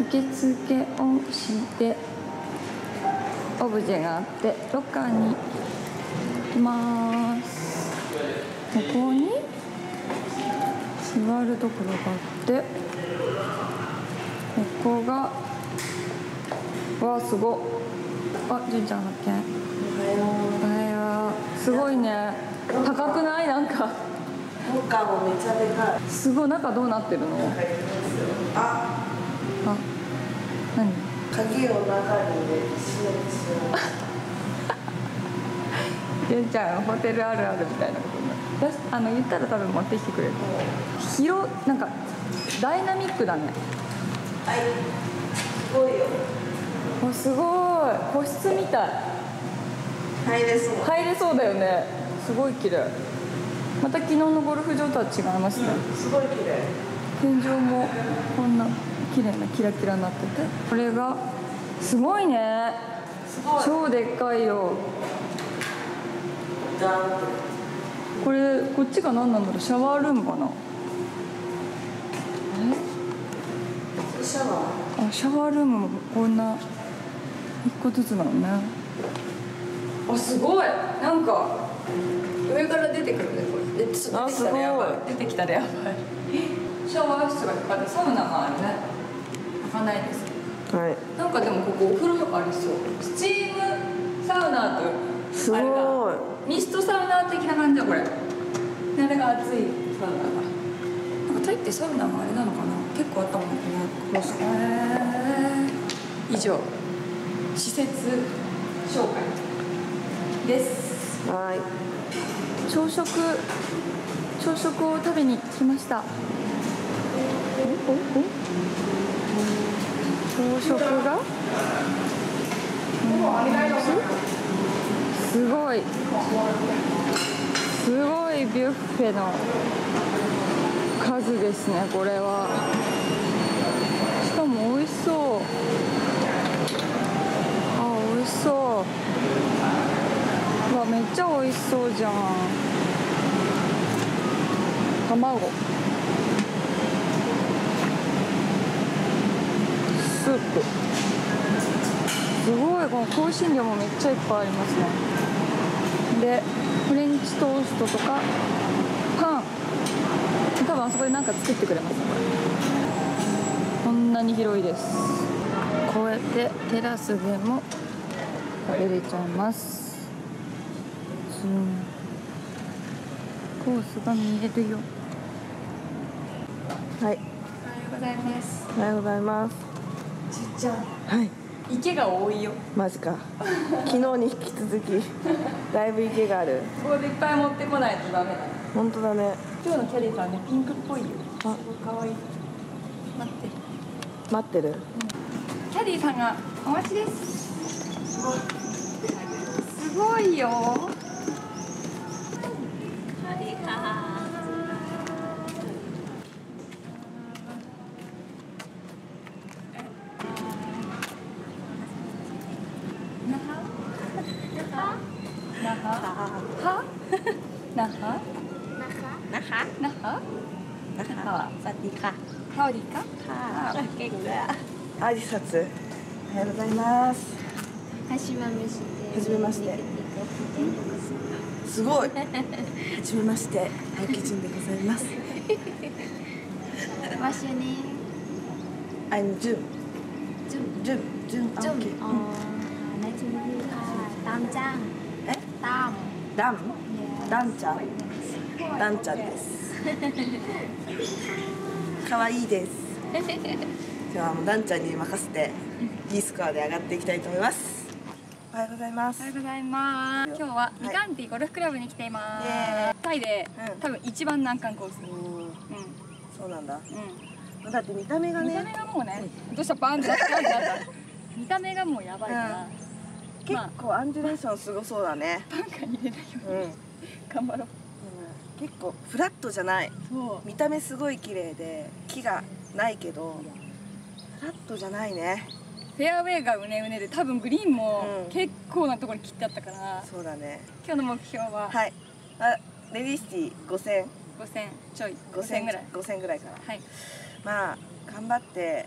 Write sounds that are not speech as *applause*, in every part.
受付をしてオブジェがあってロッカーに行きます。ここに座るところがあってここがわあすごっあ純ちゃん発見おはよう。すごいね。高くない？なんか。ロッカーもめっちゃでかい。すごい。中どうなってるの？ああ何？鍵を中に入れち *laughs* ゃんホテルあるあるみたいなことだしあの言ったら多分持ってきてくれる。広なんかダイナミックだね。はい。すごいよ。おすごい。個室みたい。入れそう。入れそうだよね。すごい綺麗。また昨日のゴルフ場とは違いますね。すごい綺麗。天井もこんな綺麗なキラキラになってて。これがすごいね。超でっかいよ。これこっちが何なんだろう。シャワールームかな。シャワあシャワールームもこんな一個ずつなのね。あすごい。なんか上から出てくるねこれ。出てきたらやばすい。出てきたらやばい。*laughs* シャワー室がいっぱいあってサウナもあるね。開かないです。ーはい。なんかでもここお風呂ありそう。スチームサウナとすごい。あれがミストサウナ的な感じだこれ。であれが熱いサウナがなんかタイってサウナもあれなのかな。結構あったもんね。このへー。以上。施設紹介。です。はい。朝食朝食を食べに来ました。おおお？朝食が？すごい。すごいビュッフェの数ですねこれは。しかも美味しそう。あ美味しそうう。わめっちゃ美味しそうじゃん。卵。スープすごいこの香辛料もめっちゃいっぱいありますね。でフレンチトーストとかパン。多分あそこで何か作ってくれます。ねこれこんなに広いです。こうやってテラスでも食べれちゃいます。コースが見えるよ。はい。おはようございます。おはようございますちっちゃんはい。池が多いよ。マジか。昨日に引き続き *laughs* だいぶ池がある。ここでいっぱい持ってこないとダメだね。本当だね。今日のキャリーさんねピンクっぽいよ。すごあい可愛い。待って。待ってる？キャリーさんがお待ちです。すごい。すごいよค่ะ ハウリか ค่ะเก่งด้วยอะ 挨拶おはようございますはじめましてはじめましてすごいはじめまして青木純でございます What's your name? I'm 純 จุน 純純 จุ 青 น 木 อ๋อ nice to meet you ค่ะตามจ้าง え ตาม ダン Yes ダンちゃんダンちゃんです 可愛いです。*laughs* 今日はもうダンちゃんに任せていいスコアで上がっていきたいと思います。おはようございます。おはようございます。今日はミカンティゴルフクラブに来ていまイエす。タイで、うん。多分一番難関コース。うんうんそうなんだ。うだって見た目がん。見たね目がもうね、どうしたバンってな。*laughs* 見た目がもうやばいから、結まあ構アンジュレーションすごそうだね。バンカーに入れないようん、うん。うに頑張ろう。結構フラットじゃない。見た目すごい綺麗で木がないけどフラットじゃないね。フェアウェイがうねうねで多分グリーンもうん。結構なところに切ってあったから、そうだね。今日の目標ははい。あレディーシティ5000 5000ちょい、5000 5000ぐらい。5000ぐらい。からはい。まあ頑張って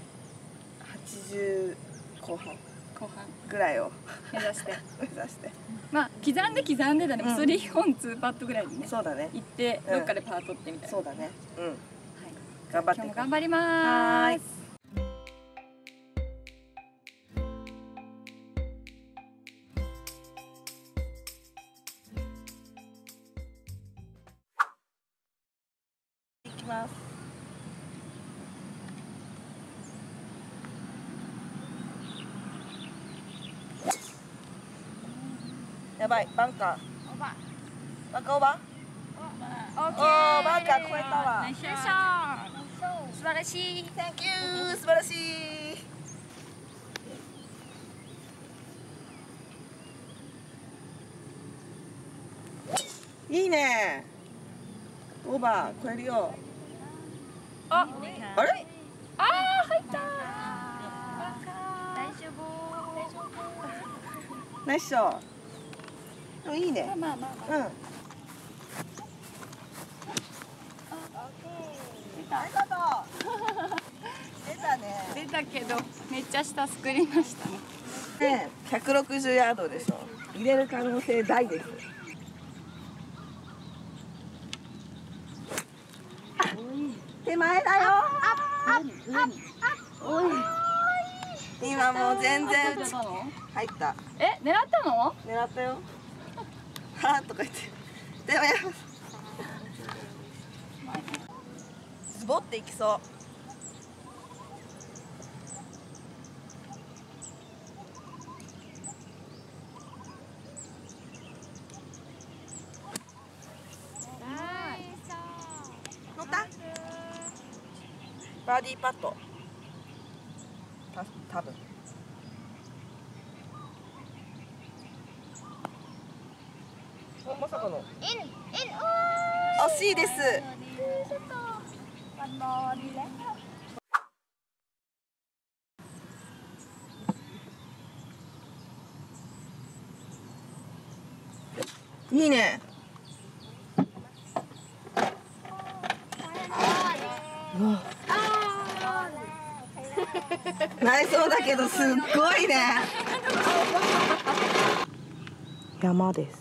80後半後半ぐらいを *laughs* 目指して。目指して。まあ刻んで刻んでだね、うん。3本2パットぐらいでね。そうだね。行ってうん。どっかでパートってみたいな、そうだね。うん。はい、頑張って今日も頑張ります。いきますばいバンカーバンカーオーバーオーバンカー越えたわナイスショット素晴らしい Thank you. 素晴らしいいいねオーバー超えるよああれあー入った大丈夫大丈夫ナイスショットでもいいね。まあまあまあうん。ありがとう。出た。ね出たけどめっちゃ下すくりました。ねね160ヤードでしょ。入れる可能性大です。手前だよ。今もう全然入ったの？入った。え狙ったの？狙ったよはあとか言ってでもやズボっていきそう。乗ったバーディーパット。た多分おまさかの。in in 惜しいです。いいねうわナイスそうだけどすっごいね山です危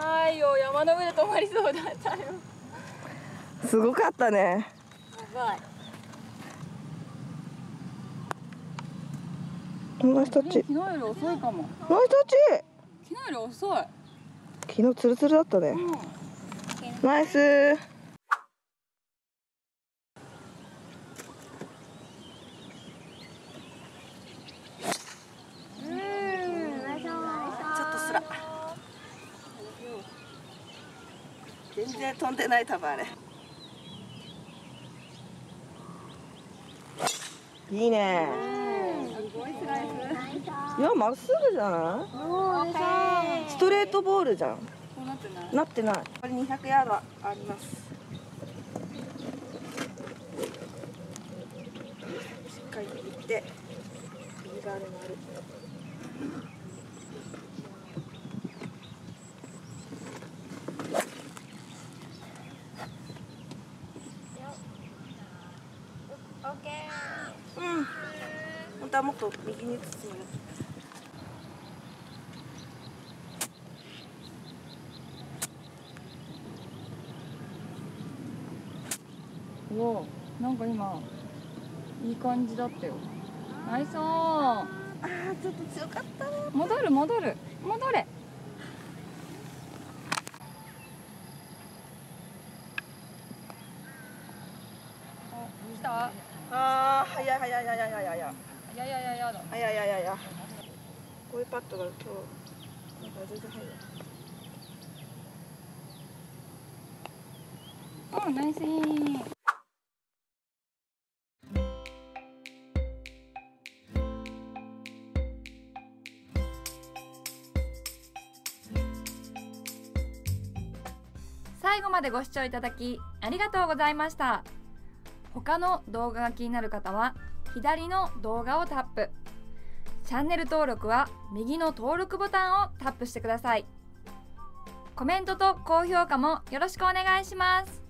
ないよ山の上で止まりそうだったよすごかったね。やばいナイスタッチ昨日より遅いかも。ナイスタッ昨日より遅い。チ昨日ツルツルだったね。うん。ナイスうんナイスちょっとすら全然飛んでない多分あれ。いいね。いやまっすぐじゃない？ストレートボールじゃん。そうなってない。なってない。これ200ヤードあります。しっかり行って。右側で回るオッケうん。本当はもっと右に進むおおなんか今いい感じだったよ。ナイスあーちょっと強かったな。戻る戻る。戻れお来たあー早い早い早い早い早い早いいやいやいやいや。だ早い早い早いこういうパットが今日なんか全然早い。うんナイスイン。最後までご視聴いただきありがとうございました他の動画が気になる方は左の動画をタップ。チャンネル登録は右の登録ボタンをタップしてください。コメントと高評価もよろしくお願いします。